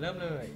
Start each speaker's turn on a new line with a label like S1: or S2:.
S1: เริ่มเลย